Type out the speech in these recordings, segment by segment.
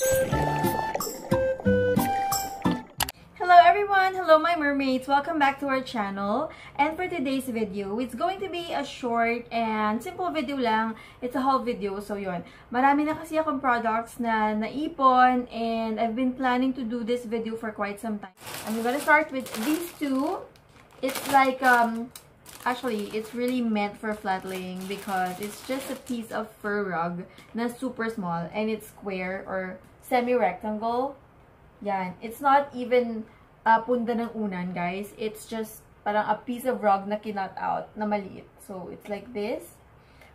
Hello everyone! Hello my mermaids! Welcome back to our channel. And for today's video, it's going to be a short and simple video lang. It's a haul video, so yun. Marami na kasi akong products na naipon and I've been planning to do this video for quite some time. I'm gonna start with these two. It's like, um, actually, it's really meant for flat laying because it's just a piece of fur rug na super small and it's square or semi-rectangle. Yan. It's not even uh, punda ng unan, guys. It's just parang a piece of rug na kinut out na maliit. So, it's like this.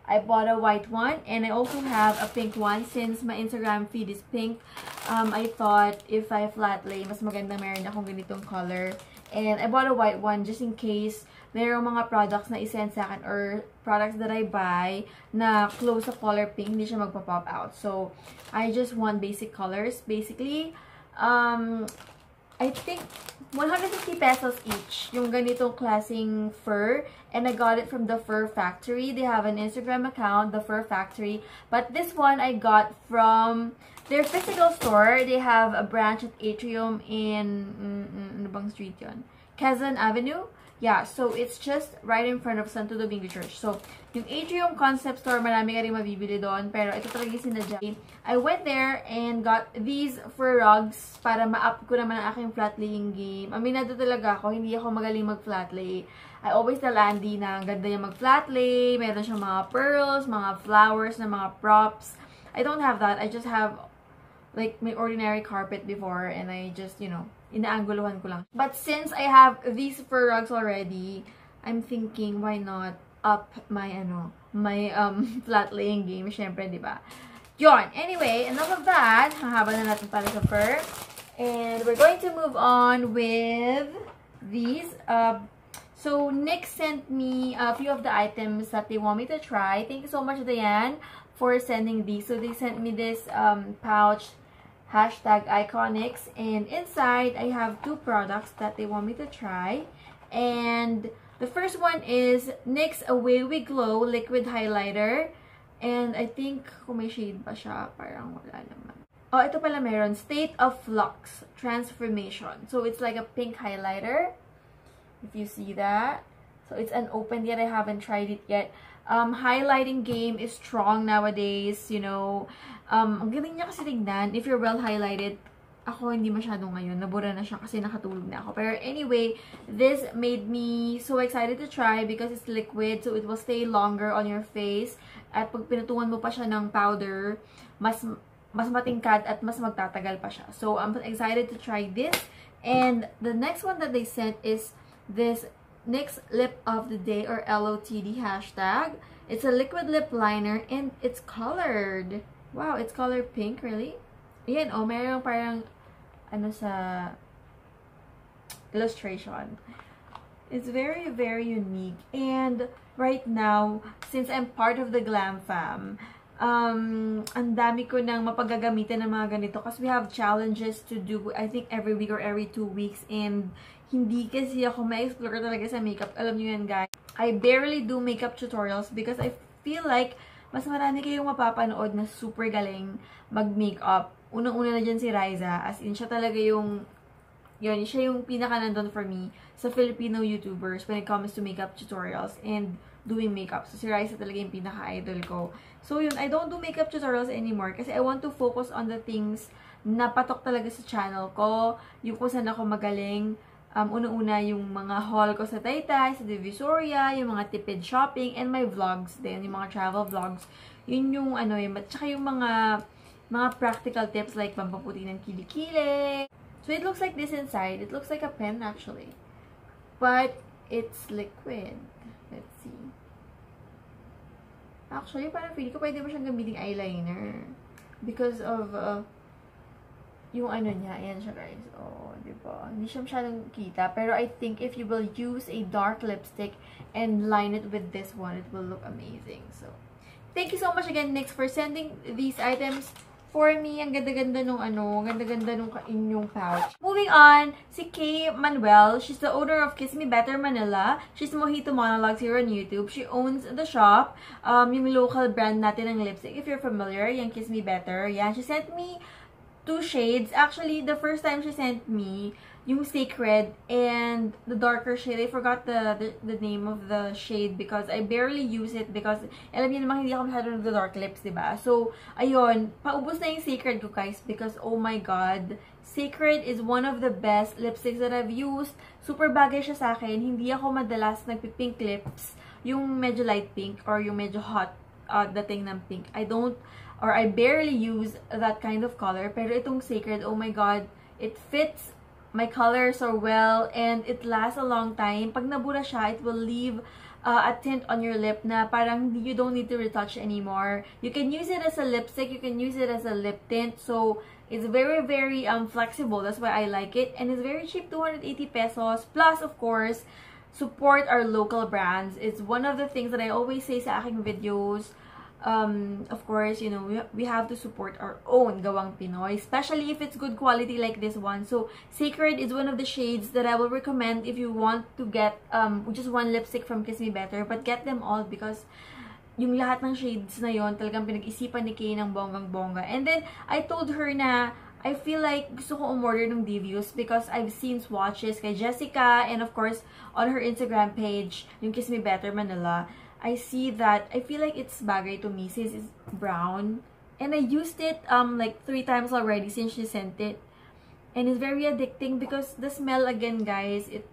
I bought a white one and I also have a pink one since my Instagram feed is pink. Um, I thought if I flat lay, mas maganda meron akong ganitong color. And I bought a white one just in case mayroong mga products na isend sa akin or products that I buy na close sa color pink, hindi siya magpa-pop out. So, I just want basic colors. Basically, um, I think 150 pesos each yung ganitong klaseng fur and I got it from the Fur Factory. They have an Instagram account, the Fur Factory. But this one I got from their physical store. They have a branch at Atrium in mm, mm, ano bang street yun? Quezon Avenue. Yeah, so it's just right in front of Santo Domingo Church. So, yung Atrium Concept Store, marami ka rin mabibili doon. Pero ito talaga yung sinadya. I went there and got these fur rugs para ma-up ko naman ang aking flat laying game. Aminado talaga ako, hindi ako magaling mag-flat lay. I always tell Andy na ang ganda niya mag-flat lay. Meron siyang mga pearls, mga flowers, na mga props. I don't have that. I just have like my ordinary carpet before and I just, you know, inaangguluhan ko lang. But since I have these fur rugs already, I'm thinking why not up my ano, my um flat laying game, syempre, 'di ba? Yon. Anyway, enough of that. Hahaba na natin para sa fur. And we're going to move on with these. Uh, so, Nick sent me a few of the items that they want me to try. Thank you so much, Diane, for sending these. So, they sent me this um, pouch hashtag iconics and inside I have two products that they want me to try. And the first one is NYX Away We Glow Liquid Highlighter. And I think kung may shade pa siya? Parang wala naman. Oh ito pala meron. State of Flux Transformation. So it's like a pink highlighter if you see that so it's unopened yet I haven't tried it yet um, highlighting game is strong nowadays, you know. Um, ang galing niya kasi tignan. If you're well highlighted, ako hindi masyado ngayon. Nabura na siya kasi nakatulog na ako. Pero anyway, this made me so excited to try because it's liquid. So it will stay longer on your face. At pag pinutungan mo pa siya ng powder, mas mas matingkad at mas magtatagal pa siya. So I'm excited to try this. And the next one that they sent is this NYX Lip of the Day or LOTD hashtag. It's a liquid lip liner and it's colored. Wow, it's colored pink, really? Ayan, oh, mayroong parang, ano sa illustration. It's very, very unique. And right now, since I'm part of the Glam Fam, um, ang dami ko nang mapagagamitan ng mga ganito kasi we have challenges to do, I think, every week or every two weeks. And hindi kasi ako ma-explore talaga sa makeup. Alam niyo yan, guys. I barely do makeup tutorials because I feel like mas marami kayong mapapanood na super galing mag-makeup. Unang-una na dyan si Riza. As in, siya talaga yung yun, siya yung pinaka nandun for me sa Filipino YouTubers when it comes to makeup tutorials and doing makeup. So, si Riza talaga yung pinaka-idol ko. So, yun, I don't do makeup tutorials anymore kasi I want to focus on the things na patok talaga sa channel ko, yung kung saan ako magaling, Um, Una-una yung mga haul ko sa Taytay, sa Divisoria, yung mga tipid shopping, and my vlogs din, yung mga travel vlogs. Yun yung ano yung, tsaka yung mga mga practical tips like pampaputi ng kilikili. So it looks like this inside. It looks like a pen actually. But it's liquid. Let's see. Actually, parang feeling ko pwede mo siyang gamitin eyeliner. Because of uh, yung ano niya, ayan siya guys. Oh, di ba? Hindi siya masyadong kita. Pero I think if you will use a dark lipstick and line it with this one, it will look amazing. So, thank you so much again, NYX, for sending these items for me. Ang ganda-ganda nung ano, ganda-ganda nung inyong pouch. Moving on, si Kay Manuel. She's the owner of Kiss Me Better Manila. She's Mojito Monologues here on YouTube. She owns the shop, um, yung local brand natin ng lipstick. If you're familiar, yung Kiss Me Better. Yan, she sent me two shades. Actually, the first time she sent me, yung Sacred and the darker shade. I forgot the, the, the name of the shade because I barely use it because alam niyo naman hindi ako masyado nag-dark lips, diba? So, ayun, paubos na yung Sacred ko guys because oh my god, Sacred is one of the best lipsticks that I've used. Super bagay siya sa akin. Hindi ako madalas nagpipink lips. Yung medyo light pink or yung medyo hot uh, dating ng pink. I don't or I barely use that kind of color. Pero itong Sacred, oh my god, it fits my colors are well, and it lasts a long time. Pag nabura siya, it will leave uh, a tint on your lip na parang you don't need to retouch anymore. You can use it as a lipstick, you can use it as a lip tint, so it's very, very um, flexible. That's why I like it. And it's very cheap, 280 pesos. Plus, of course, support our local brands. It's one of the things that I always say sa aking videos um, of course, you know, we, we have to support our own gawang Pinoy, especially if it's good quality like this one. So, Sacred is one of the shades that I will recommend if you want to get um, just one lipstick from Kiss Me Better, but get them all because yung lahat ng shades na yon talagang pinag-isipan ni Kay ng bonggang-bongga. And then, I told her na I feel like gusto ko umorder ng Divius because I've seen swatches kay Jessica and of course, on her Instagram page, yung Kiss Me Better Manila, I see that, I feel like it's bagay to me since it's brown. And I used it um like three times already since she sent it. And it's very addicting because the smell again, guys, it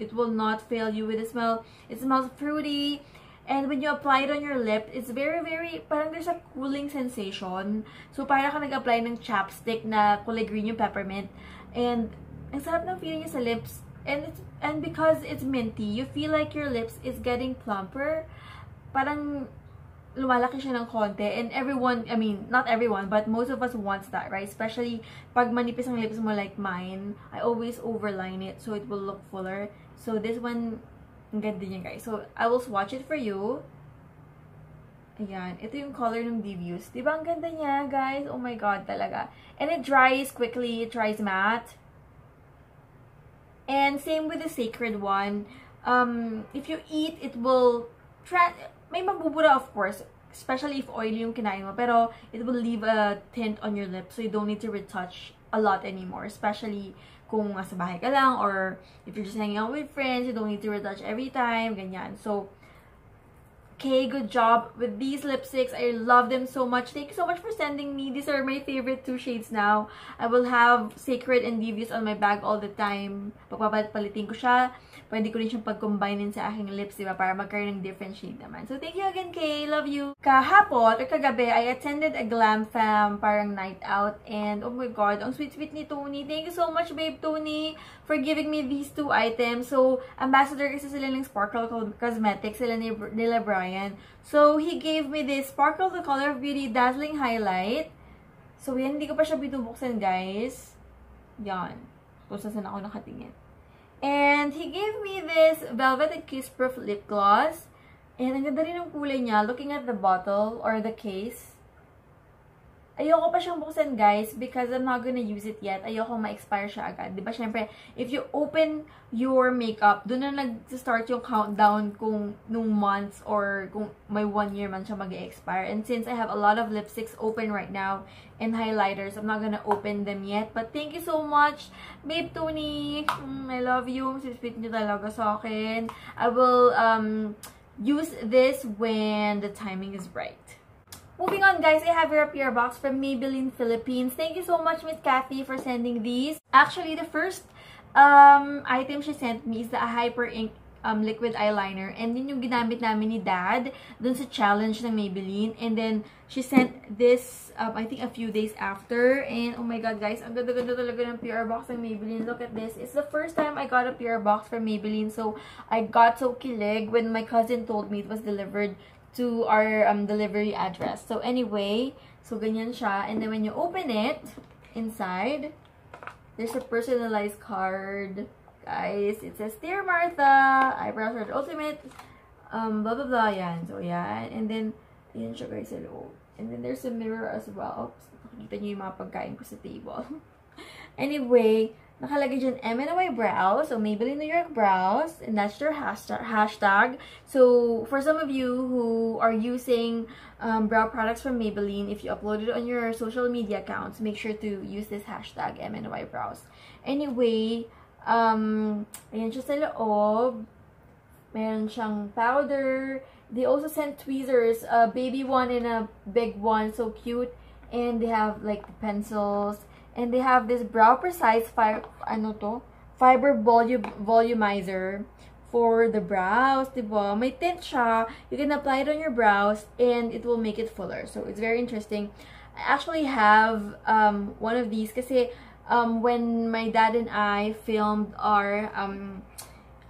it will not fail you with the smell. It smells fruity. And when you apply it on your lip, it's very, very, parang there's a cooling sensation. So, parang ka nag-apply ng chapstick na kulay green yung peppermint. And, ang sarap ng feeling niya sa lips. And, it's, and because it's minty, you feel like your lips is getting plumper parang lumalaki siya ng konti and everyone, I mean, not everyone, but most of us wants that, right? Especially pag manipis ang lips mo like mine, I always overline it so it will look fuller. So this one, ang ganda niya guys. So I will swatch it for you. Ayan, ito yung color ng Divius. Diba ang ganda niya, guys? Oh my god, talaga. And it dries quickly, it dries matte. And same with the Sacred one. Um, if you eat, it will may mabubura of course, especially if oily yung kinain mo, pero it will leave a tint on your lips so you don't need to retouch a lot anymore, especially kung nasa bahay ka lang or if you're just hanging out with friends, you don't need to retouch every time, ganyan. So, okay, good job with these lipsticks. I love them so much. Thank you so much for sending me. These are my favorite two shades now. I will have Sacred and Devious on my bag all the time. Pagpapalit-palitin ko siya pwede ko rin siyang pag-combine sa aking lips, diba? Para magkaroon ng different shade naman. So, thank you again, Kay. Love you. Kahapon, or kagabi, I attended a Glam Fam parang night out. And, oh my God, ang sweet-sweet ni Tony. Thank you so much, babe Tony, for giving me these two items. So, ambassador kasi sila ng Sparkle Cosmetics, sila ni, nila Brian. So, he gave me this Sparkle the Color of Beauty Dazzling Highlight. So, yan, hindi ko pa siya binubuksan, guys. Yan. Kung saan ako nakatingin. And he gave me this Velvet Kiss Proof Lip Gloss. And ang ganda rin ng kulay niya. Looking at the bottle or the case. Ayoko pa siyang buksan, guys, because I'm not gonna use it yet. Ayoko ma-expire siya agad. Di ba, syempre, if you open your makeup, doon na nag-start yung countdown kung nung months or kung may one year man siya mag expire And since I have a lot of lipsticks open right now and highlighters, I'm not gonna open them yet. But thank you so much, Babe Tony. Mm, I love you. Sweet niyo talaga sa akin. I will um, use this when the timing is right. Moving on, guys, I have here a PR box from Maybelline Philippines. Thank you so much, Miss Kathy, for sending these. Actually, the first um, item she sent me is the Hyper Ink um, liquid eyeliner. And then yung ginamit namin ni Dad dun sa challenge ng Maybelline. And then, she sent this, um, I think, a few days after. And, oh my God, guys, ang ganda-ganda talaga ng PR box ng Maybelline. Look at this. It's the first time I got a PR box from Maybelline. So, I got so kilig when my cousin told me it was delivered to our um, delivery address. So, anyway, so ganyan siya. And then, when you open it, inside, there's a personalized card. Guys, it says, Dear Martha, Eyebrows are ultimate, um, blah, blah, blah, yan. So, yan. And then, yan siya guys, hello. And then, there's a mirror as well. Oops, nakikita nyo yung mga pagkain ko sa table. Anyway, nakalagay dyan MNY Brows, so Maybelline New York Brows, and that's their hashtag. So, for some of you who are using um, brow products from Maybelline, if you upload it on your social media accounts, make sure to use this hashtag MNY Brows. Anyway, um, ayan siya sa loob. Meron siyang powder. They also sent tweezers, a baby one and a big one, so cute. And they have like pencils And they have this Brow Precise fi ano to? Fiber volum Volumizer for the brows, diba? May tint siya. You can apply it on your brows and it will make it fuller. So, it's very interesting. I actually have um, one of these kasi um, when my dad and I filmed our um,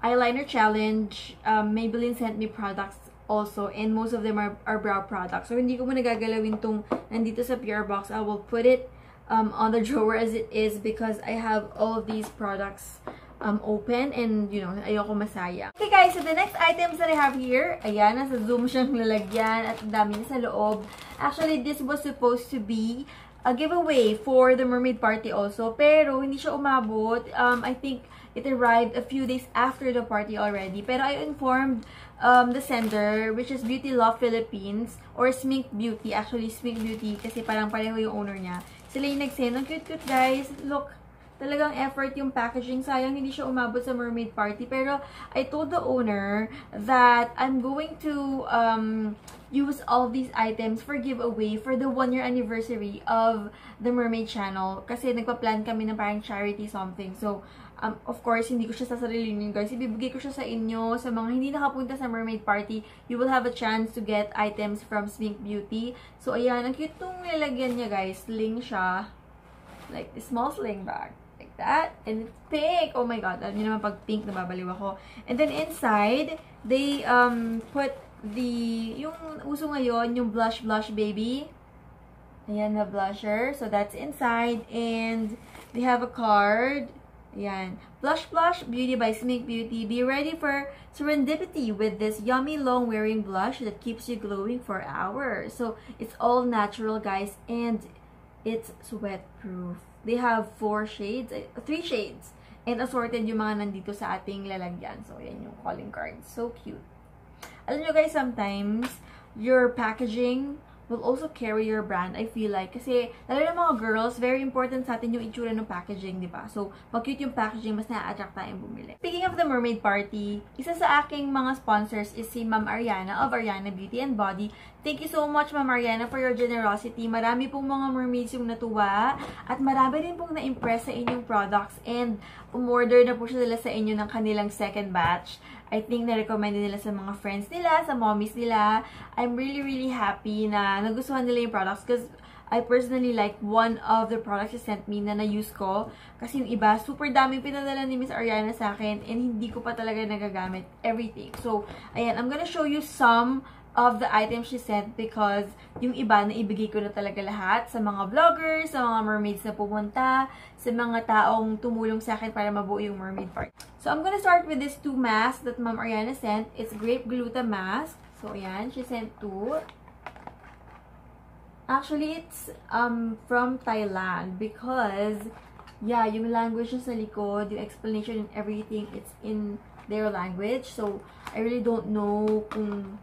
eyeliner challenge, um, Maybelline sent me products also and most of them are, are brow products. So, hindi ko mo nagagalawin tong nandito sa PR box. I will put it um, on the drawer as it is because I have all of these products um, open and, you know, ayoko masaya. Okay guys, so the next items that I have here, ayan, nasa zoom siyang lalagyan at dami na sa loob. Actually, this was supposed to be a giveaway for the mermaid party also, pero hindi siya umabot. Um, I think it arrived a few days after the party already. Pero I informed um, the sender, which is Beauty Love Philippines, or Smink Beauty, actually Smink Beauty, kasi parang pareho yung owner niya. Sila yung nagsend. Ang cute-cute, guys. Look, talagang effort yung packaging. Sayang hindi siya umabot sa mermaid party. Pero I told the owner that I'm going to um, use all these items for giveaway for the one-year anniversary of the Mermaid Channel. Kasi nagpa-plan kami ng parang charity something. So, um, of course, hindi ko siya sasarilinin guys. Ibibigay ko siya sa inyo. Sa mga hindi nakapunta sa mermaid party, you will have a chance to get items from Smink Beauty. So, ayan. Ang cute nung nilagyan niya guys. Sling siya. Like, small sling bag. Like that. And it's pink. Oh my god. Alam niyo naman pag pink, nababaliw ako. And then inside, they um put the, yung uso ngayon, yung Blush Blush Baby. Ayan na blusher. So, that's inside. And they have a card Yan. Blush Blush Beauty by Smink Beauty. Be ready for serendipity with this yummy long wearing blush that keeps you glowing for hours. So, it's all natural, guys, and it's sweat proof. They have four shades, eh, three shades, and assorted yung mga nandito sa ating lalagyan. So, yan yung calling card. So cute. Alam nyo guys, sometimes, your packaging will also carry your brand, I feel like. Kasi, lalo na mga girls, very important sa atin yung itsura ng packaging, di ba? So, pag cute yung packaging, mas na-attract tayong bumili. Speaking of the Mermaid Party, isa sa aking mga sponsors is si Ma'am Ariana of Ariana Beauty and Body. Thank you so much, Ma'am Ariana, for your generosity. Marami pong mga mermaids yung natuwa at marami din pong na-impress sa inyong products and umorder na po sila sa inyo ng kanilang second batch. I think na-recommend nila sa mga friends nila, sa mommies nila. I'm really, really happy na nagustuhan nila yung products because I personally like one of the products you sent me na na-use ko. Kasi yung iba, super daming pinadala ni Miss Ariana sa akin and hindi ko pa talaga nagagamit everything. So, ayan, I'm gonna show you some of the items she sent because yung iba na ibigay ko na talaga lahat sa mga vloggers, sa mga mermaids na pumunta, sa mga taong tumulong sa akin para mabuo yung mermaid part. So, I'm gonna start with these two masks that Ma'am Ariana sent. It's Grape Gluta Mask. So, ayan, she sent two. Actually, it's um from Thailand because, yeah, yung language sa likod, yung explanation and everything, it's in their language. So, I really don't know kung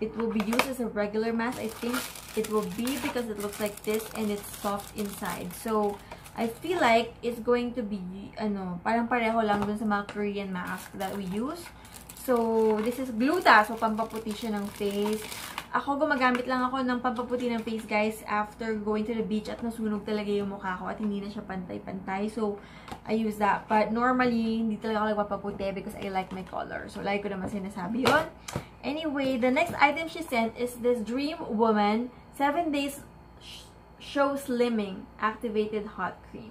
it will be used as a regular mask. I think it will be because it looks like this and it's soft inside. So, I feel like it's going to be, ano, parang pareho lang dun sa mga Korean mask that we use. So, this is Gluta. So, pampaputi siya ng face. Ako, gumagamit lang ako ng pampaputi ng face, guys, after going to the beach at nasunog talaga yung mukha ko at hindi na siya pantay-pantay. So, I use that. But normally, hindi talaga ako nagpapaputi because I like my color. So, like ko naman sinasabi yun. Anyway, the next item she sent is this Dream Woman 7 Days Show Slimming Activated Hot Cream.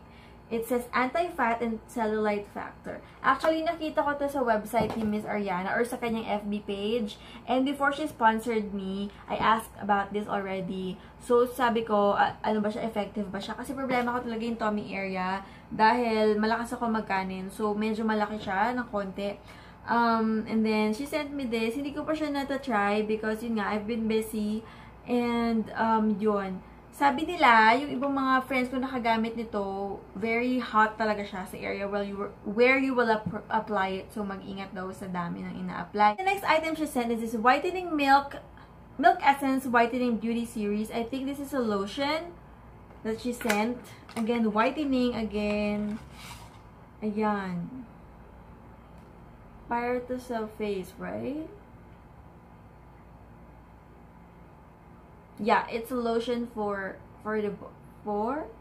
It says anti-fat and cellulite factor. Actually, nakita ko to sa website ni Miss Ariana or sa kanyang FB page. And before she sponsored me, I asked about this already. So, sabi ko, uh, ano ba siya, effective ba siya? Kasi problema ko talaga yung tummy area dahil malakas ako magkanin. So, medyo malaki siya ng konti. Um, and then, she sent me this. Hindi ko pa siya nata-try because, yun nga, I've been busy. And, um, yun Sabi nila, yung ibang mga friends ko nakagamit nito, very hot talaga siya sa area where you, where you will ap apply it. So, mag-ingat daw sa dami ng ina-apply. The next item she sent is this whitening milk Milk Essence Whitening Beauty Series. I think this is a lotion that she sent. Again, whitening again. Ayan. Fire to self face, right? Yeah, it's a lotion for for the for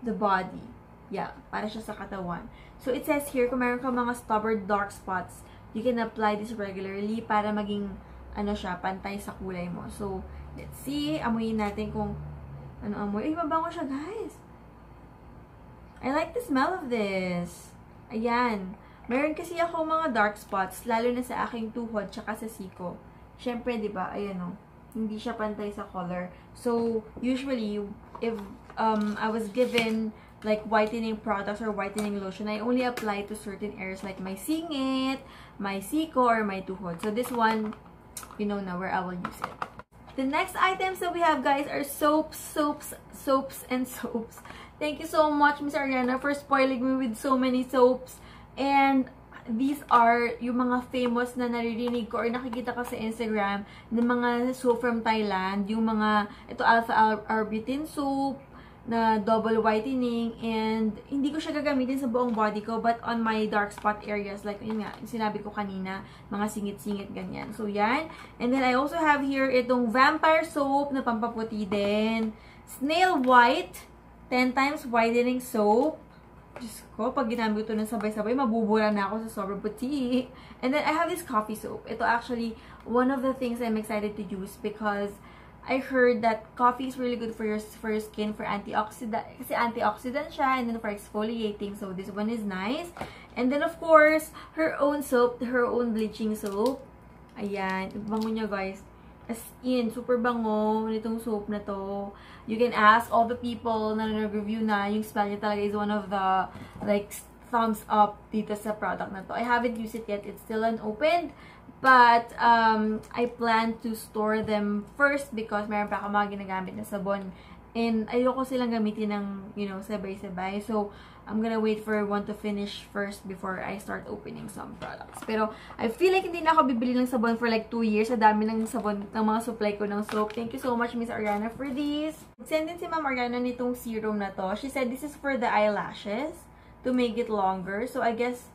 the body. Yeah, para siya sa katawan. So, it says here, kung meron ka mga stubborn dark spots, you can apply this regularly para maging, ano siya, pantay sa kulay mo. So, let's see. Amuyin natin kung ano amoy. Ay, mabango siya, guys. I like the smell of this. Ayan. Meron kasi ako mga dark spots, lalo na sa aking tuhod, tsaka sa siko. Siyempre, di ba, ayan o. Oh hindi siya pantay sa color. So, usually, if um, I was given like whitening products or whitening lotion, I only apply to certain areas like my singit, my siko, or my tuhod. So, this one, you know now where I will use it. The next items that we have, guys, are soaps, soaps, soaps, and soaps. Thank you so much, Miss Ariana, for spoiling me with so many soaps. And these are yung mga famous na naririnig ko or nakikita ko sa Instagram ng mga soap from Thailand. Yung mga, ito alpha arbutin soap, na double whitening and hindi ko siya gagamitin sa buong body ko but on my dark spot areas like yun nga, sinabi ko kanina, mga singit-singit ganyan. So yan. And then I also have here itong vampire soap na pampaputi din. Snail white 10 times whitening soap. Diyos ko, pag ginamit ko ng sabay-sabay, mabubura na ako sa sobrang puti. And then, I have this coffee soap. Ito actually, one of the things I'm excited to use because I heard that coffee is really good for your for your skin for antioxidant kasi antioxidant siya and then for exfoliating so this one is nice and then of course her own soap her own bleaching soap ayan bango niya guys As in, super bango nitong soap na to. You can ask all the people na nag-review na, yung smell niya talaga is one of the, like, thumbs up dito sa product na to. I haven't used it yet. It's still unopened. But, um, I plan to store them first because meron pa ako mga ginagamit na sabon. And, ayoko silang gamitin ng, you know, sabay-sabay. So, I'm gonna wait for one to finish first before I start opening some products. Pero, I feel like hindi na ako bibili ng sabon for like 2 years. Sa dami ng sabon, ng mga supply ko ng soap. Thank you so much, Miss Ariana, for this. Send din si Ma'am Ariana nitong serum na to. She said this is for the eyelashes to make it longer. So, I guess,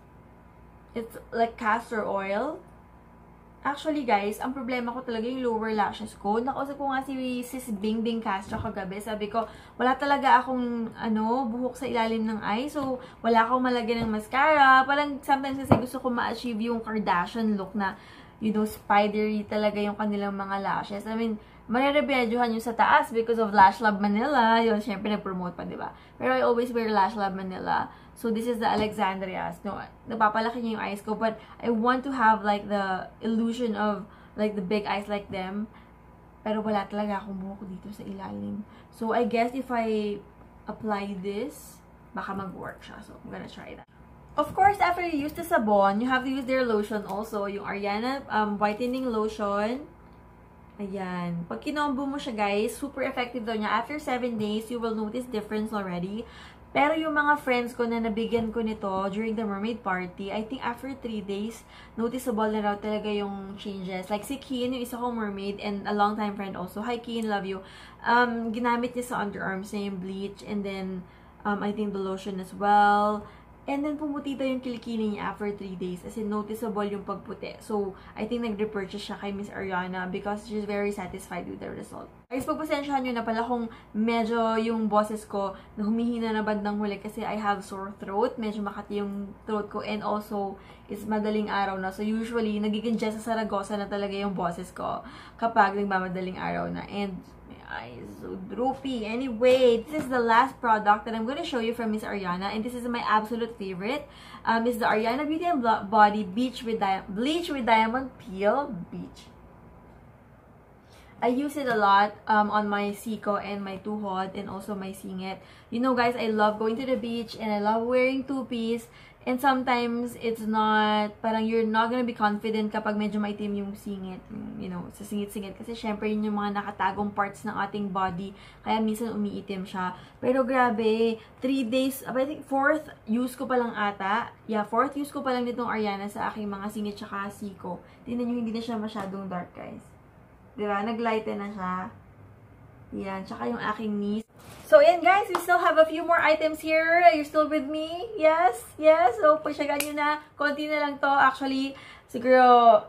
it's like castor oil. Actually, guys, ang problema ko talaga yung lower lashes ko. Nakausap ko nga si Sis Bing Bing Castro kagabi. Sabi ko, wala talaga akong, ano, buhok sa ilalim ng eye. So, wala akong malagyan ng mascara. Parang sometimes kasi gusto ko ma-achieve yung Kardashian look na, you know, spidery talaga yung kanilang mga lashes. I mean, marirebedyohan yung sa taas because of Lash Lab Manila. Yun, syempre, nag-promote pa, di ba? Pero I always wear Lash Lab Manila. So, this is the Alexandrias. No, napapalaki niya yung eyes ko. But, I want to have, like, the illusion of, like, the big eyes like them. Pero wala talaga akong buhok dito sa ilalim. So, I guess if I apply this, baka mag-work siya. So, I'm gonna try that. Of course, after you use the sabon, you have to use their lotion also. Yung Ariana um, Whitening Lotion. Ayan. Pag kinombo mo siya, guys, super effective daw niya. After 7 days, you will notice difference already. Pero yung mga friends ko na nabigyan ko nito during the mermaid party, I think after 3 days, noticeable na raw talaga yung changes. Like si Kian, yung isa kong mermaid, and a long time friend also. Hi Kian, love you. Um, ginamit niya sa underarms na yung bleach, and then um, I think the lotion as well. And then, pumuti daw yung kilikini niya after 3 days. As in, noticeable yung pagputi. So, I think nag-repurchase siya kay Miss Ariana because she's very satisfied with the result. Guys, pagpasensyahan nyo na pala kung medyo yung boses ko na humihina na bandang huli kasi I have sore throat. Medyo makati yung throat ko and also is madaling araw na. So, usually, nagiging Jessa Saragosa na talaga yung boses ko kapag nagmamadaling araw na. And, eyes so droopy. Anyway, this is the last product that I'm going to show you from Miss Ariana. And this is my absolute favorite. Um, is the Ariana Beauty and Body Beach with Bleach with Diamond Peel. Beach. I use it a lot um, on my Siko and my Too Hot and also my Singit. You know guys, I love going to the beach and I love wearing two-piece. And sometimes, it's not, parang you're not gonna be confident kapag medyo maitim yung singit, you know, sa singit-singit. Kasi syempre, yun yung mga nakatagong parts ng ating body. Kaya minsan umiitim siya. Pero grabe, 3 days, I think 4th use ko pa lang ata. Yeah, 4th use ko pa lang nitong Ariana sa aking mga singit tsaka siko. Tingnan nyo, hindi na siya masyadong dark, guys. Diba? Naglighten na siya. Yan. Tsaka yung aking niece. So, ayan guys, we still have a few more items here. Are you still with me? Yes? Yes? So, pasyagan nyo na. Konti na lang to. Actually, siguro,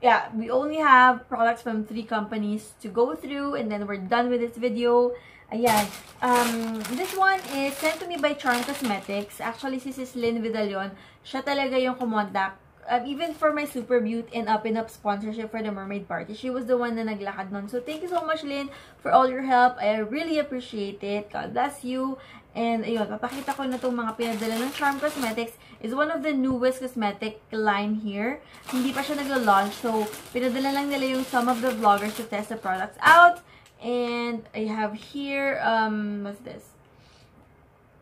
yeah, we only have products from three companies to go through and then we're done with this video. Ayan. Um, this one is sent to me by Charm Cosmetics. Actually, si Sis Lynn Vidalion, siya talaga yung kumontak um, even for my Super Beauty and Up and Up sponsorship for the Mermaid Party, she was the one na naglakad nun. So, thank you so much, Lynn, for all your help. I really appreciate it. God bless you. And, ayun, papakita ko na itong mga pinadala ng Charm Cosmetics. is one of the newest cosmetic line here. Hindi pa siya nagla-launch. So, pinadala lang nila yung some of the vloggers to test the products out. And, I have here, um, what's this?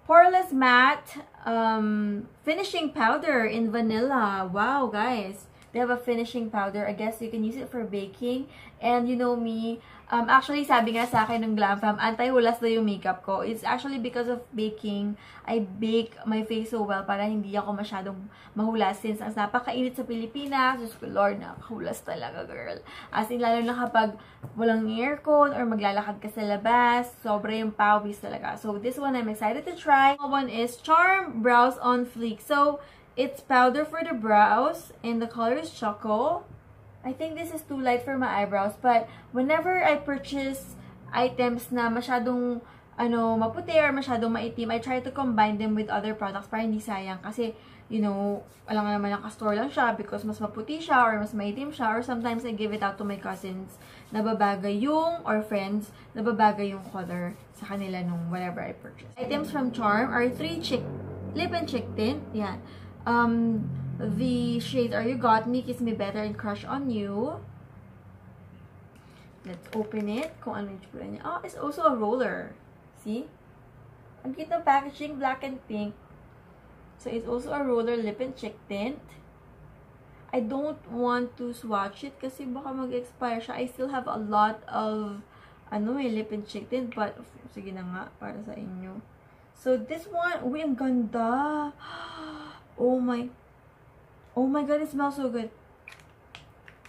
Poreless Matte um, finishing powder in vanilla. Wow, guys. They have a finishing powder. I guess you can use it for baking. And you know me, um, actually sabi nga sa akin ng Glam Fam, anti-hulas daw yung makeup ko. It's actually because of baking. I bake my face so well para hindi ako masyadong mahulas since ang napakainit sa Pilipinas. Diyos ko, Lord, nakahulas talaga, girl. As in, lalo na kapag walang aircon or maglalakad ka sa labas, sobra yung pawis talaga. So, this one I'm excited to try. One is Charm Brows on Fleek. So, it's powder for the brows and the color is Choco. I think this is too light for my eyebrows. But whenever I purchase items na masyadong ano, maputi or masyadong maitim, I try to combine them with other products para hindi sayang. Kasi, you know, alam nga naman nakastore lang siya because mas maputi siya or mas maitim siya or sometimes I give it out to my cousins na babagay yung, or friends, na babagay yung color sa kanila nung whatever I purchase. Items from Charm are three chick, lip and cheek tint. Yan. Um, the shades are You Got Me, Kiss Me Better, and Crush on You. Let's open it. Kung ano yung tsura niya. Oh, it's also a roller. See? Ang cute ng packaging, black and pink. So, it's also a roller lip and cheek tint. I don't want to swatch it kasi baka mag-expire siya. I still have a lot of ano eh, lip and cheek tint. But, sige na nga, para sa inyo. So, this one, uy, ang ganda. Oh my Oh my god, it smells so good.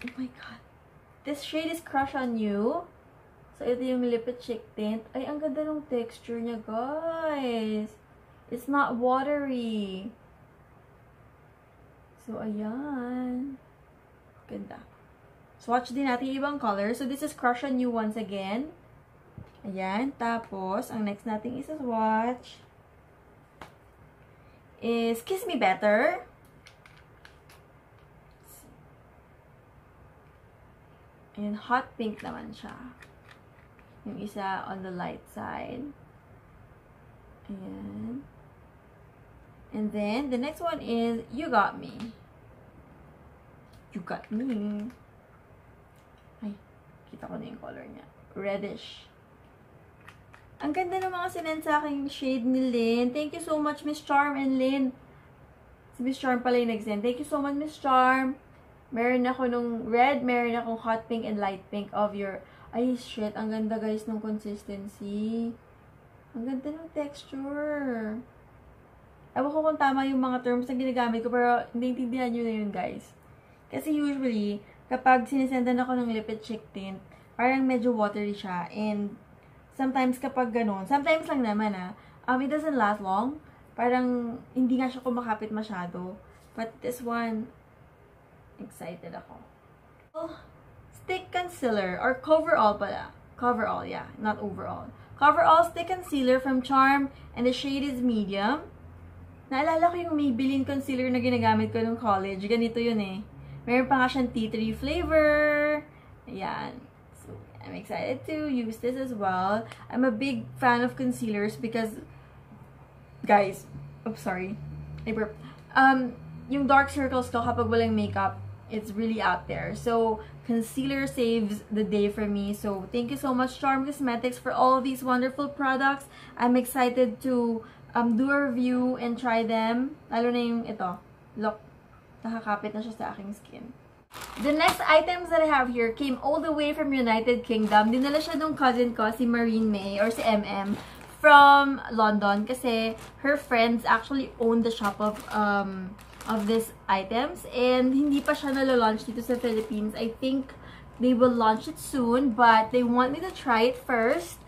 Oh my god. This shade is Crush on You. So, ito yung lipid cheek tint. Ay, ang ganda ng texture niya, guys. It's not watery. So, ayan. Ganda. Swatch din natin ibang color. So, this is Crush on You once again. Ayan. Tapos, ang next natin isa swatch is Kiss Me Better. Ayan, hot pink naman siya. Yung isa on the light side. Ayan. And then, the next one is You Got Me. You Got Me. Ay, kita ko na yung color niya. Reddish. Ang ganda ng mga sinend sa aking shade ni Lynn. Thank you so much, Miss Charm and Lynn. Si Miss Charm pala yung nag-send. Thank you so much, Miss Charm. Meron ako nung red, meron akong hot pink and light pink of your... Ay, shit. Ang ganda, guys, ng consistency. Ang ganda ng texture. Ewan ko kung tama yung mga terms na ginagamit ko, pero hindi intindihan nyo na yun, guys. Kasi usually, kapag sinisendan ako ng lipid cheek tint, parang medyo watery siya. And sometimes kapag ganun, sometimes lang naman ah, um, it doesn't last long. Parang hindi nga siya kumakapit masyado. But this one, Excited ako. Stick Concealer, or Coverall pala. Coverall, yeah. Not overall. Coverall Stick Concealer from Charm, and the shade is medium. Naalala ko yung Maybelline concealer na ginagamit ko nung college. Ganito yun eh. Meron pa nga siyang tea tree flavor. Ayan. So, I'm excited to use this as well. I'm a big fan of concealers because, guys, oh, sorry. I burp. Um, yung dark circles ko kapag walang makeup, it's really out there. So, concealer saves the day for me. So, thank you so much, Charm Cosmetics, for all these wonderful products. I'm excited to um, do a review and try them. Lalo na yung ito. Look, nakakapit na siya sa aking skin. The next items that I have here came all the way from United Kingdom. Dinala siya nung cousin ko, si Marine May, or si MM, from London kasi her friends actually own the shop of um, of these items. And hindi pa siya nalalaunch dito sa Philippines. I think they will launch it soon, but they want me to try it first.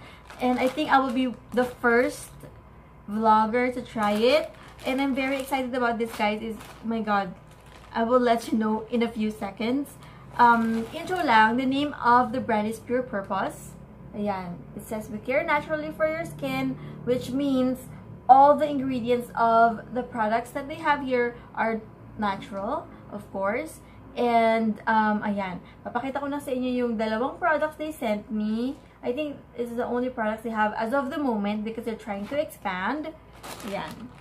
And I think I will be the first vlogger to try it. And I'm very excited about this, guys. Is my god, I will let you know in a few seconds. Um, intro lang, the name of the brand is Pure Purpose. Ayan. It says, we care naturally for your skin, which means all the ingredients of the products that they have here are natural, of course. And, um, ayan. Papakita ko na sa inyo yung dalawang products they sent me. I think this is the only products they have as of the moment because they're trying to expand. Ayan.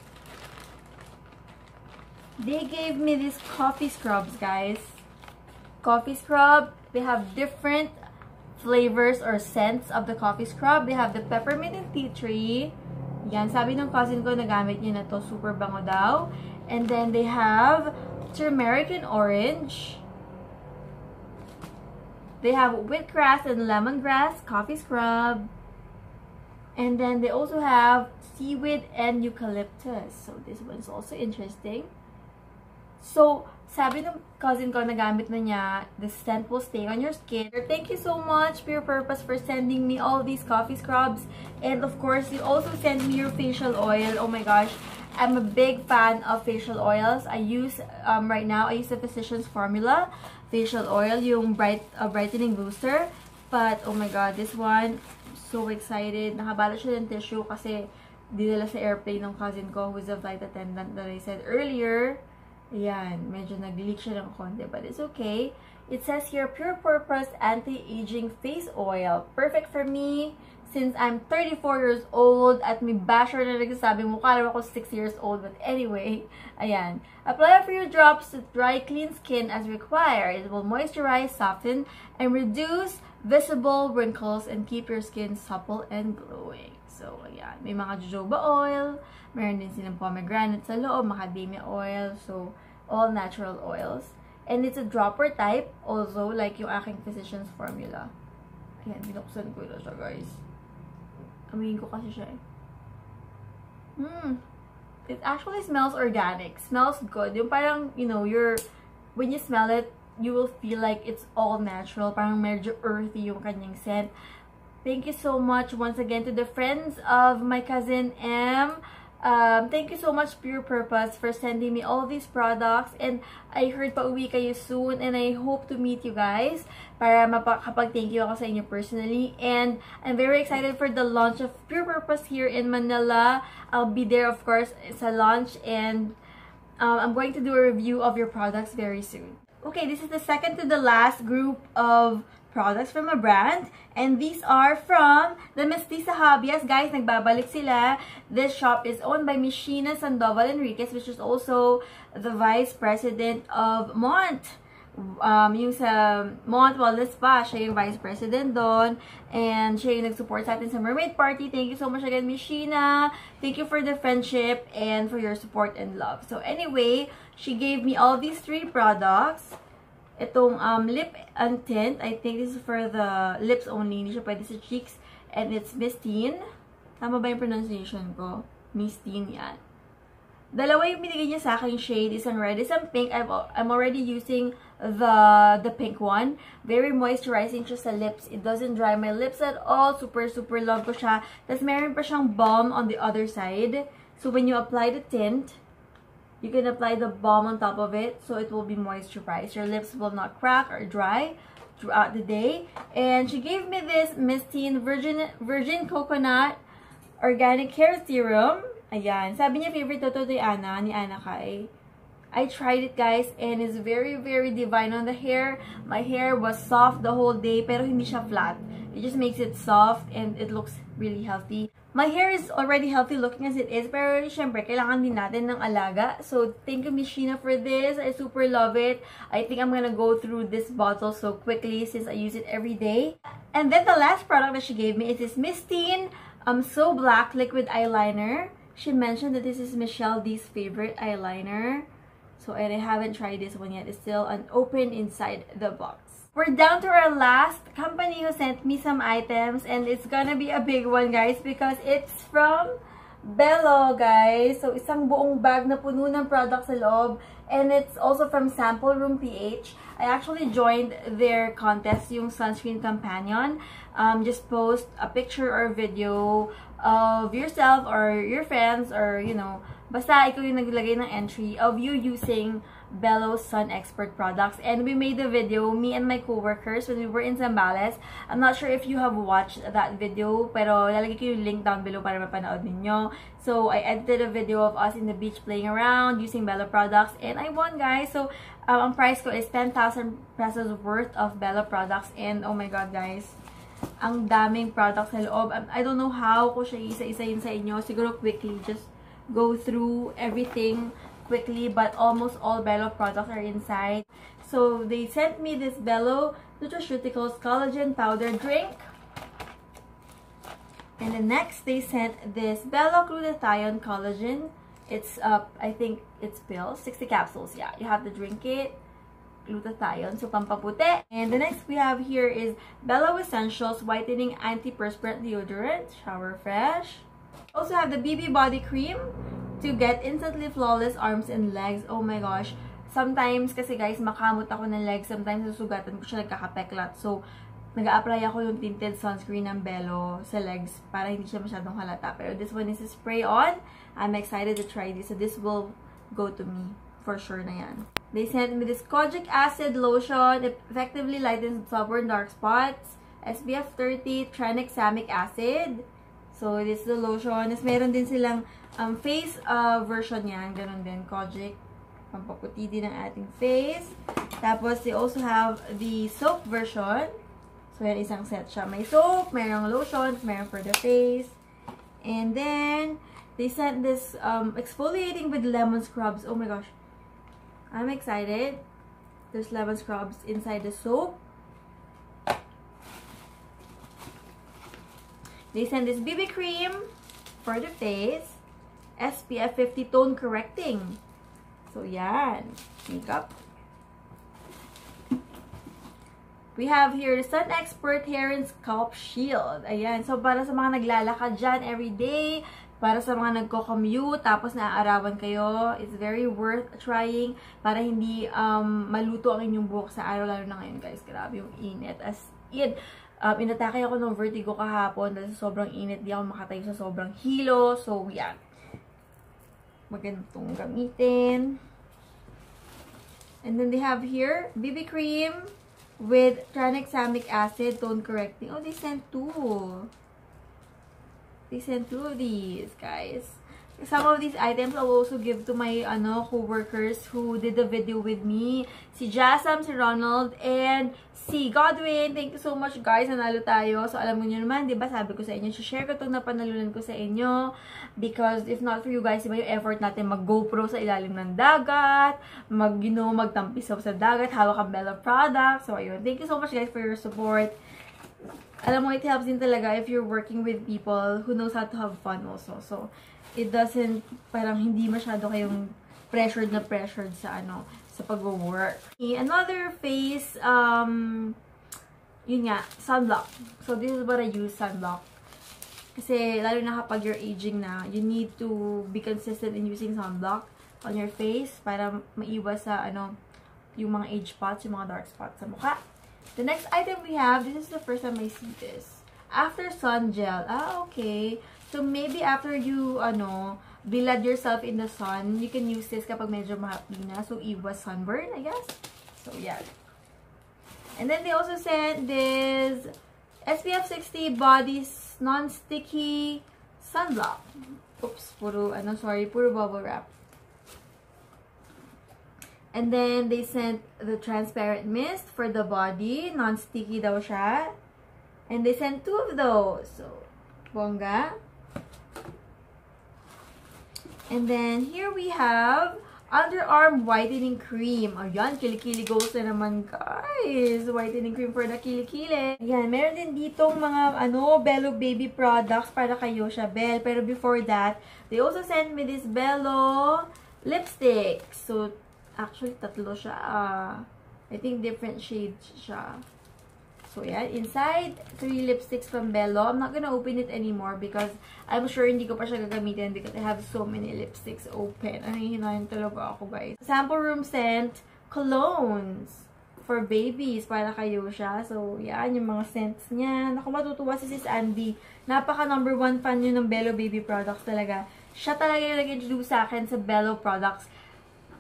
They gave me these coffee scrubs, guys. Coffee scrub. They have different flavors or scents of the coffee scrub. They have the peppermint and tea tree. Yan, sabi ng cousin ko, nagamit niya na to. Super bango daw. And then they have turmeric and orange. They have wheatgrass and lemongrass coffee scrub. And then they also have seaweed and eucalyptus. So this one is also interesting. So, sabi ng cousin ko, nagamit na niya, the scent will stay on your skin. Thank you so much, Pure Purpose, for sending me all these coffee scrubs. And of course, you also send me your facial oil. Oh my gosh, I'm a big fan of facial oils. I use, um, right now, I use the Physicians Formula facial oil, yung bright, uh, brightening booster. But, oh my god, this one, so excited. Nakabala siya ng tissue kasi dinala sa airplane ng cousin ko who's a flight attendant that I said earlier. Ayan, medyo nag-leak siya ng konti, but it's okay. It says here, Pure Purpose Anti-Aging Face Oil. Perfect for me since I'm 34 years old at may basher na nagsasabi mukha lang ako 6 years old. But anyway, ayan. Apply a few drops to dry, clean skin as required. It will moisturize, soften, and reduce visible wrinkles and keep your skin supple and glowing. So, ayan. May mga jojoba oil. Meron din silang pomegranate sa loob, macadamia oil. So, all natural oils. And it's a dropper type also, like yung aking physician's formula. Ayan, binuksan ko ito siya, guys. Amuyin ko kasi siya eh. Hmm. It actually smells organic. Smells good. Yung parang, you know, you're, when you smell it, you will feel like it's all natural. Parang medyo earthy yung kanyang scent. Thank you so much once again to the friends of my cousin M. Um, thank you so much Pure Purpose for sending me all these products and I heard pa uwi kayo soon and I hope to meet you guys para mapakapag-thank you ako sa inyo personally and I'm very excited for the launch of Pure Purpose here in Manila. I'll be there of course sa launch and um, I'm going to do a review of your products very soon. Okay, this is the second to the last group of products from a brand. And these are from the Mestiza Hub. Yes, guys, nagbabalik sila. This shop is owned by Michina Sandoval Enriquez, which is also the vice president of Mont. Um, yung sa Mont Wellness Spa, siya yung vice president doon. And siya yung nag-support sa atin sa Mermaid Party. Thank you so much again, Michina. Thank you for the friendship and for your support and love. So anyway, she gave me all these three products itong um, lip and tint. I think this is for the lips only. Hindi siya pwede sa cheeks. And it's Mistine. Tama ba yung pronunciation ko? Mistine yan. Dalawa yung binigay niya sa akin shade. Isang red, isang pink. I've, I'm already using the the pink one. Very moisturizing siya sa lips. It doesn't dry my lips at all. Super, super love ko siya. Tapos meron pa siyang balm on the other side. So when you apply the tint, You can apply the balm on top of it so it will be moisturized. Your lips will not crack or dry throughout the day. And she gave me this Mistine Virgin, Virgin Coconut Organic Hair Serum. Ayan. Sabi niya favorite to to Anna, ni Anna Kai. I tried it guys and it's very very divine on the hair. My hair was soft the whole day pero hindi siya flat. It just makes it soft and it looks really healthy. My hair is already healthy looking as it is, pero syempre, kailangan din natin ng alaga. So, thank you, Miss for this. I super love it. I think I'm gonna go through this bottle so quickly since I use it every day. And then the last product that she gave me is this Mistine um, So Black Liquid Eyeliner. She mentioned that this is Michelle D's favorite eyeliner. So, and I haven't tried this one yet. It's still unopened inside the box. We're down to our last company who sent me some items and it's gonna be a big one guys because it's from Bello guys. So isang buong bag na puno ng products sa loob and it's also from Sample Room PH. I actually joined their contest, yung Sunscreen Companion. Um, just post a picture or video of yourself or your friends or you know, basta ikaw yung naglagay ng entry of you using Bello Sun Expert products. And we made the video, me and my coworkers, when we were in Zambales. I'm not sure if you have watched that video, pero lalagay ko yung link down below para mapanood ninyo. So, I edited a video of us in the beach playing around using Bello products. And I won, guys. So, um, ang price ko is 10,000 pesos worth of Bello products. And, oh my God, guys ang daming products sa loob. I don't know how ko siya isa-isayin sa inyo. Siguro quickly, just go through everything quickly, but almost all Bello products are inside. So, they sent me this Bello Nutraceuticals Collagen Powder Drink. And the next, they sent this Bello Glutathione Collagen. It's, uh, I think it's pills, 60 capsules. Yeah, you have to drink it. Glutathione, so pampaputi. And the next we have here is Bello Essentials Whitening Antiperspirant Deodorant, Shower Fresh. Also have the BB Body Cream to get instantly flawless arms and legs. Oh my gosh. Sometimes, kasi guys, makamot ako ng legs. Sometimes, susugatan ko siya nagkakapeklat. So, nag-a-apply ako yung tinted sunscreen ng Bello sa legs para hindi siya masyadong halata. Pero this one is a spray on. I'm excited to try this. So, this will go to me. For sure na yan. They sent me this Kojic Acid Lotion. Effectively lightens stubborn dark spots. SPF 30 Tranexamic Acid. So, this is the lotion. Tapos, meron din silang um, face uh, version yan, ganun din, Kojic. Pampaputi din ang ating face. Tapos, they also have the soap version. So, yan isang set siya. May soap, mayroong lotions, mayroong for the face. And then, they sent this um, exfoliating with lemon scrubs. Oh my gosh. I'm excited. There's lemon scrubs inside the soap. They sent this BB cream for the face. SPF 50 Tone Correcting. So, yan. Makeup. We have here the Sun Expert Hair and Scalp Shield. Ayan. So, para sa mga naglalakad dyan everyday, para sa mga nagko-commute, tapos naaarawan kayo, it's very worth trying para hindi um, maluto ang inyong buhok sa araw, lalo na ngayon, guys. Grabe yung init. As in, um, inatake ako ng vertigo kahapon dahil sobrang init. Di ako makatayo sa sobrang hilo. So, yan magandang gamitin. And then they have here, BB cream with tranexamic acid tone correcting. Oh, they sent two. They sent two of these, guys. Some of these items I will also give to my ano co-workers who did the video with me. Si Jasam, si Ronald, and si Godwin. Thank you so much guys. Nanalo tayo. So alam nyo naman, di ba sabi ko sa inyo, share ko itong napanalunan ko sa inyo. Because if not for you guys, diba yung effort natin mag-GoPro sa ilalim ng dagat, mag, you know, magtampisaw sa dagat, hawak ang Bella product. So ayun, thank you so much guys for your support. Alam mo, it helps din talaga if you're working with people who knows how to have fun also. So, it doesn't, parang hindi masyado kayong pressured na pressured sa ano, sa pag-work. Another face, um, yun nga, sunblock. So, this is what I use, sunblock. Kasi, lalo na kapag you're aging na, you need to be consistent in using sunblock on your face para maiwas sa, ano, yung mga age spots, yung mga dark spots sa mukha. The next item we have, this is the first time I see this. After sun gel. Ah, okay. So, maybe after you, ano, bilad yourself in the sun, you can use this kapag medyo mahapi na. So, iwas sunburn, I guess. So, yeah. And then they also sent this SPF 60 Body Non-Sticky Sunblock. Oops, puro, ano, sorry, puro bubble wrap. And then, they sent the transparent mist for the body. Non-sticky daw siya. And they sent two of those. So, bongga. And then, here we have underarm whitening cream. Ayan, kilikili goes na naman, guys. Whitening cream for the kilikili. Ayan, meron din ditong mga, ano, Bello Baby products para siya, Bell. Pero before that, they also sent me this Bello lipstick. So, actually, tatlo siya. Uh, I think different shades siya. So, yan. Inside, three lipsticks from Bello. I'm not gonna open it anymore because I'm sure hindi ko pa siya gagamitin because I have so many lipsticks open. Ang hihinayin talaga ako, guys. Sample room scent, colognes for babies. Para kayo siya. So, yan. Yung mga scents niya. Naku, matutuwa si Sis Andy. Napaka number one fan yun ng Bello Baby products talaga. Siya talaga yung nag-introduce sa akin sa Bello products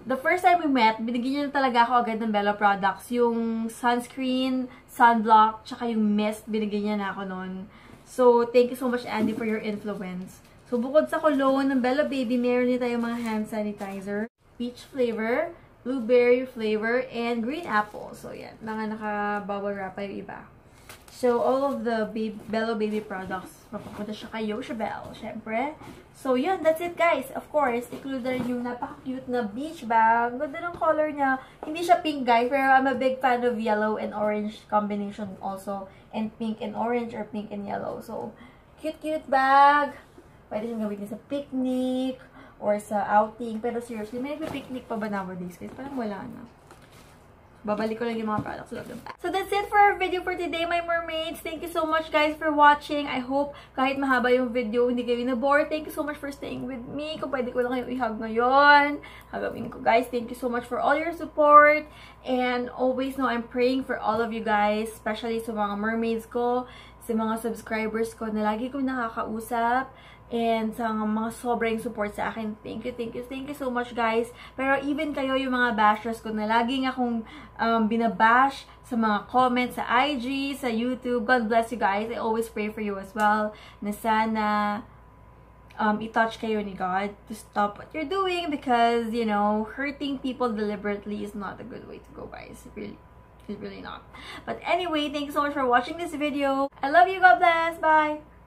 the first time we met, binigyan niya talaga ako agad ng Bella products. Yung sunscreen, sunblock, tsaka yung mist, binigyan niya na ako noon. So, thank you so much, Andy, for your influence. So, bukod sa cologne ng Bella Baby, meron din tayong mga hand sanitizer. Peach flavor, blueberry flavor, and green apple. So, yan. Mga naka-bubble wrap pa yung iba. So, all of the Bello Baby products, mapapunta siya kay Yosha Bell, syempre. So, yun, that's it guys. Of course, include na rin yung napaka-cute na beach bag. Ganda ng color niya. Hindi siya pink guys, pero I'm a big fan of yellow and orange combination also. And pink and orange or pink and yellow. So, cute-cute bag. Pwede siyang gamitin sa picnic or sa outing. Pero seriously, may picnic pa ba nowadays guys? Parang wala na. Babalik ko lang yung mga products loob ng So that's it for our video for today, my mermaids. Thank you so much, guys, for watching. I hope kahit mahaba yung video, hindi kayo na-bore. Thank you so much for staying with me. Kung pwede ko lang kayo i-hug ngayon, hagawin ko, guys. Thank you so much for all your support. And always know I'm praying for all of you guys, especially sa mga mermaids ko, sa mga subscribers ko na lagi ko nakakausap and sa mga sobrang support sa akin. Thank you, thank you, thank you so much guys. Pero even kayo yung mga bashers ko na laging akong um, binabash sa mga comments sa IG, sa YouTube. God bless you guys. I always pray for you as well na sana um, i-touch kayo ni God to stop what you're doing because, you know, hurting people deliberately is not a good way to go, guys. Really, it's really not. But anyway, thank you so much for watching this video. I love you. God bless. Bye.